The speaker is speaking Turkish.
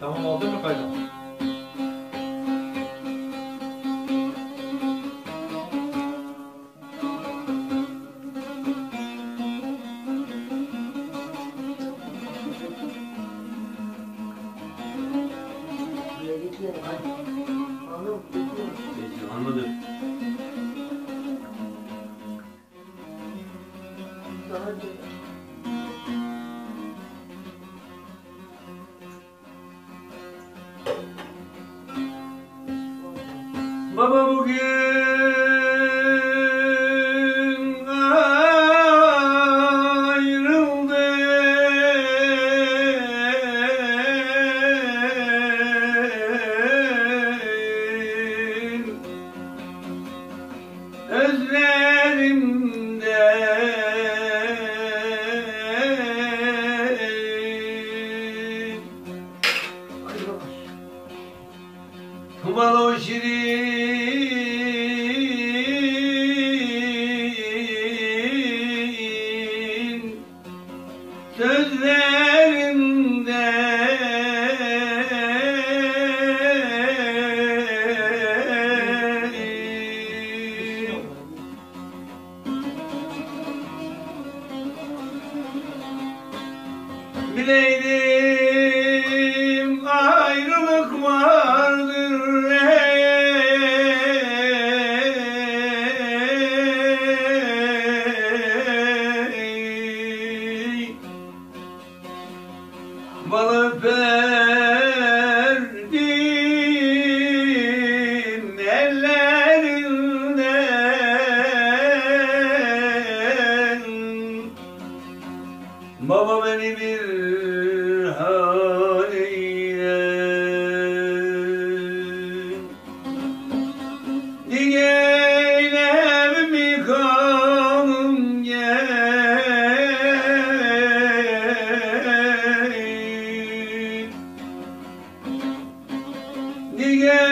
Tamam oldu mu kaydı? Anladım. Baba bugün Kumalo şirin Sözlerinde Bileydim verdim ellerinden. Baba beni bir Yeah.